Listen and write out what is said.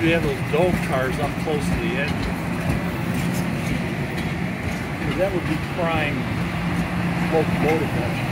We have those dome cars up close to the edge. 'Cause that would be prime locomotive action.